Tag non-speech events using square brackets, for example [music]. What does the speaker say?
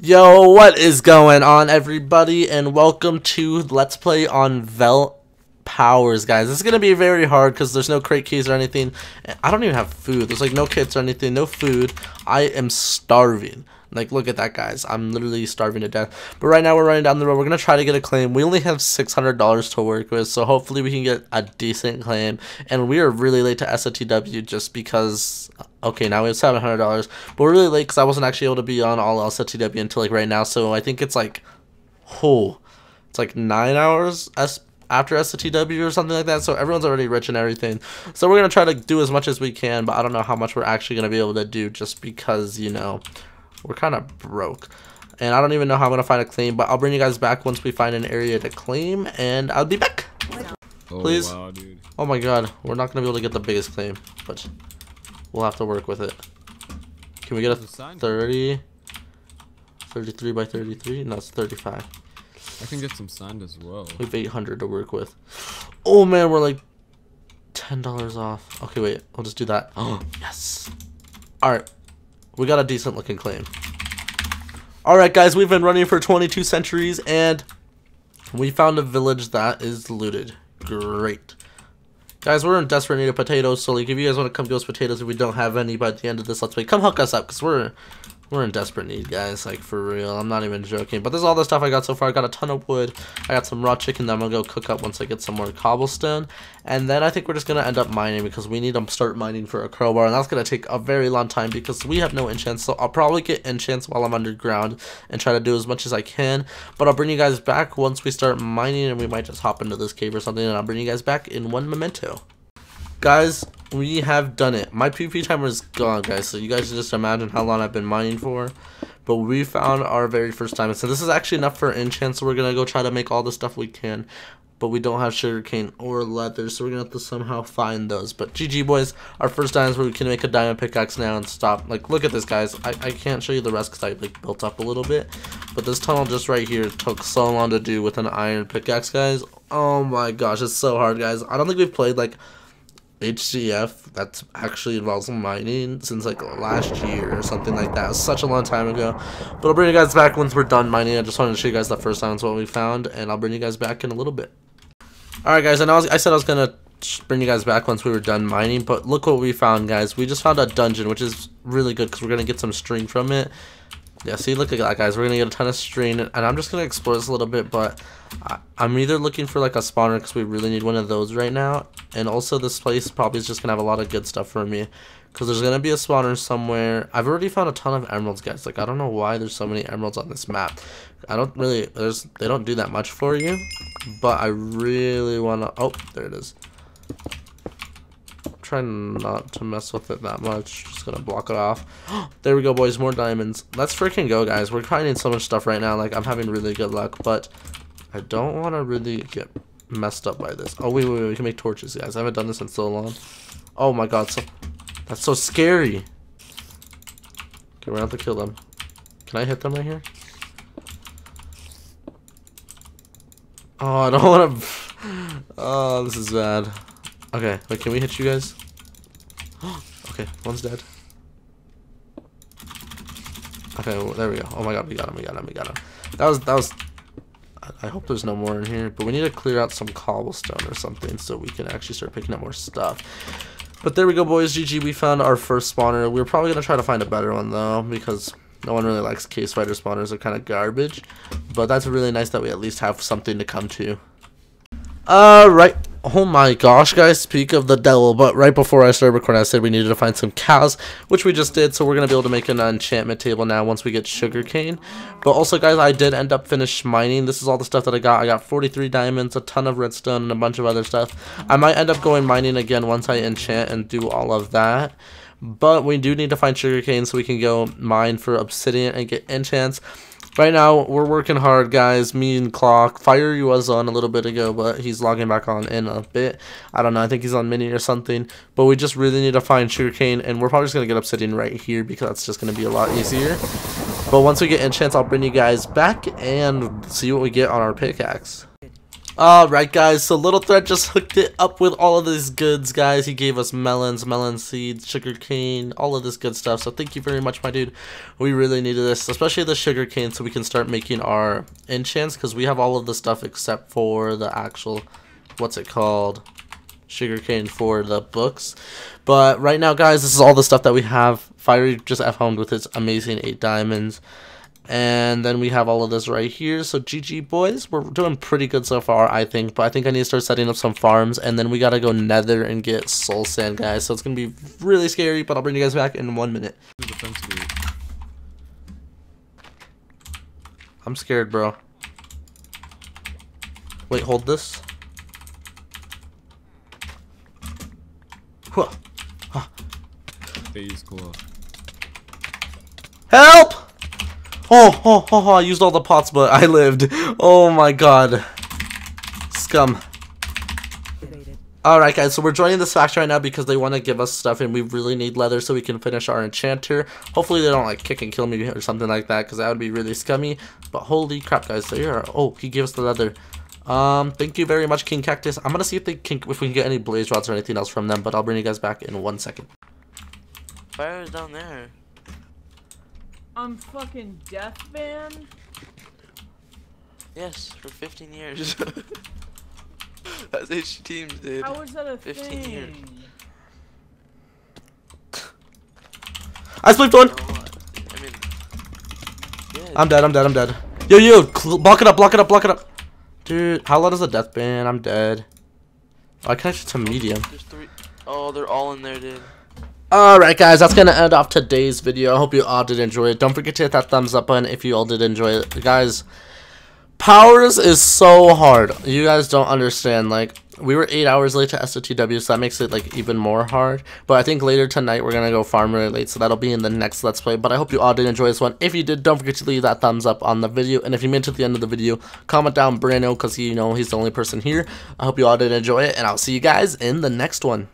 Yo, what is going on, everybody, and welcome to Let's Play on Velt Powers, guys. Going to be very hard because there's no crate keys or anything. I don't even have food. There's, like, no kits or anything, no food. I am starving. Like, look at that, guys. I'm literally starving to death. But right now, we're running down the road. We're going to try to get a claim. We only have $600 to work with, so hopefully we can get a decent claim. And we are really late to SOTW just because... Okay, now we have $700. But we're really late because I wasn't actually able to be on all SOTW until, like, right now. So I think it's, like... Oh, it's, like, 9 hours S after SOTW or something like that. So everyone's already rich and everything. So we're going to try to do as much as we can, but I don't know how much we're actually going to be able to do just because, you know... We're kind of broke. And I don't even know how I'm going to find a claim, but I'll bring you guys back once we find an area to claim, and I'll be back. Oh, Please. Wow, oh my god, we're not going to be able to get the biggest claim, but we'll have to work with it. Can we get a 30? 33 by 33? No, it's 35. I can get some sand as well. We have 800 to work with. Oh man, we're like $10 off. Okay, wait, I'll just do that. Oh, [gasps] yes. Alright, we got a decent looking claim. Alright guys, we've been running for 22 centuries and we found a village that is looted. Great. Guys, we're in desperate need of potatoes, so like if you guys want to come give us potatoes if we don't have any by the end of this let's play, come hook us up because we're we're in desperate need, guys. Like, for real. I'm not even joking. But this is all the stuff I got so far. I got a ton of wood. I got some raw chicken that I'm going to go cook up once I get some more cobblestone. And then I think we're just going to end up mining because we need to start mining for a crowbar. And that's going to take a very long time because we have no enchants. So I'll probably get enchants while I'm underground and try to do as much as I can. But I'll bring you guys back once we start mining and we might just hop into this cave or something. And I'll bring you guys back in one memento. Guys, we have done it. My PvP timer is gone, guys, so you guys just imagine how long I've been mining for. But we found our very first diamond. So this is actually enough for enchant, so we're going to go try to make all the stuff we can. But we don't have sugarcane or leather, so we're going to have to somehow find those. But GG, boys, our first diamonds where we can make a diamond pickaxe now and stop. Like, look at this, guys. I, I can't show you the rest because I, like, built up a little bit. But this tunnel just right here took so long to do with an iron pickaxe, guys. Oh my gosh, it's so hard, guys. I don't think we've played, like HCF that's actually involves mining since like last year or something like that. It was such a long time ago. But I'll bring you guys back once we're done mining. I just wanted to show you guys the first time what we found, and I'll bring you guys back in a little bit. Alright guys, I know I, was, I said I was gonna bring you guys back once we were done mining, but look what we found guys. We just found a dungeon, which is really good because we're gonna get some string from it. Yeah, see, look at that, guys. We're going to get a ton of string, and I'm just going to explore this a little bit, but I, am either looking for, like, a spawner because we really need one of those right now, and also this place probably is just going to have a lot of good stuff for me, because there's going to be a spawner somewhere. I've already found a ton of emeralds, guys. Like, I don't know why there's so many emeralds on this map. I don't really, there's, they don't do that much for you, but I really want to, oh, there it is trying not to mess with it that much. Just gonna block it off. [gasps] there we go, boys. More diamonds. Let's freaking go, guys. We're finding so much stuff right now. Like, I'm having really good luck, but I don't want to really get messed up by this. Oh, wait, wait, wait. We can make torches, guys. I haven't done this in so long. Oh, my God. So, that's so scary. Okay, we're gonna have to kill them. Can I hit them right here? Oh, I don't [laughs] want to... [laughs] Oh, this is bad. Okay, wait, can we hit you guys? Okay, one's dead. Okay, well, there we go. Oh my god, we got him, we got him, we got him. That was, that was, I hope there's no more in here, but we need to clear out some cobblestone or something so we can actually start picking up more stuff. But there we go, boys. GG, we found our first spawner. We are probably going to try to find a better one, though, because no one really likes case spider spawners. They're kind of garbage. But that's really nice that we at least have something to come to. Alright, Oh my gosh, guys, speak of the devil, but right before I started recording, I said we needed to find some cows, which we just did, so we're going to be able to make an enchantment table now once we get sugarcane. But also, guys, I did end up finish mining. This is all the stuff that I got. I got 43 diamonds, a ton of redstone, and a bunch of other stuff. I might end up going mining again once I enchant and do all of that. But we do need to find sugarcane so we can go mine for obsidian and get enchants. Right now, we're working hard, guys. Me and Clock. Fire he was on a little bit ago, but he's logging back on in a bit. I don't know. I think he's on mini or something. But we just really need to find sugarcane, and we're probably just to get obsidian right here because that's just to be a lot easier. But once we get enchants, I'll bring you guys back and see what we get on our pickaxe. Alright guys, so Little Thread just hooked it up with all of these goods guys. He gave us melons, melon seeds, sugar cane, all of this good stuff. So thank you very much my dude. We really needed this, especially the sugar cane so we can start making our enchants because we have all of the stuff except for the actual, what's it called? sugar cane for the books. But right now guys, this is all the stuff that we have. Fiery just F-homed with his amazing 8 diamonds. And then we have all of this right here. So GG boys, we're doing pretty good so far, I think. But I think I need to start setting up some farms. And then we got to go nether and get soul sand, guys. So it's going to be really scary, but I'll bring you guys back in one minute. I'm scared, bro. Wait, hold this. Huh. Huh. Help! Oh, oh, oh, oh, I used all the pots, but I lived. Oh my god. Scum. Alright guys, so we're joining this faction right now because they want to give us stuff and we really need leather so we can finish our enchanter. Hopefully they don't like kick and kill me or something like that because that would be really scummy. But holy crap guys, so here, oh, he gave us the leather. Um, thank you very much King Cactus. I'm gonna see if they can, if we can get any blaze rods or anything else from them, but I'll bring you guys back in one second. Fire is down there. I'm fucking death banned? Yes, for 15 years. [laughs] That's HCTeams, dude. was that a 15 thing? years. I split one! Oh, I mean, yeah, I'm dead, I'm dead, I'm dead. Yo, yo, block it up, block it up, block it up. Dude, how long is the death ban? I'm dead. Oh, I connected to medium. There's three. Oh, they're all in there, dude. Alright guys, that's going to end off today's video. I hope you all did enjoy it. Don't forget to hit that thumbs up button if you all did enjoy it. Guys, Powers is so hard. You guys don't understand. Like, we were 8 hours late to SOTW, so that makes it, like, even more hard. But I think later tonight we're going to go farm really late, so that'll be in the next Let's Play. But I hope you all did enjoy this one. If you did, don't forget to leave that thumbs up on the video. And if you made it to the end of the video, comment down Brando, because, you know, he's the only person here. I hope you all did enjoy it, and I'll see you guys in the next one.